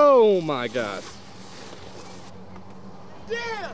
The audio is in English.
Oh my god. Damn!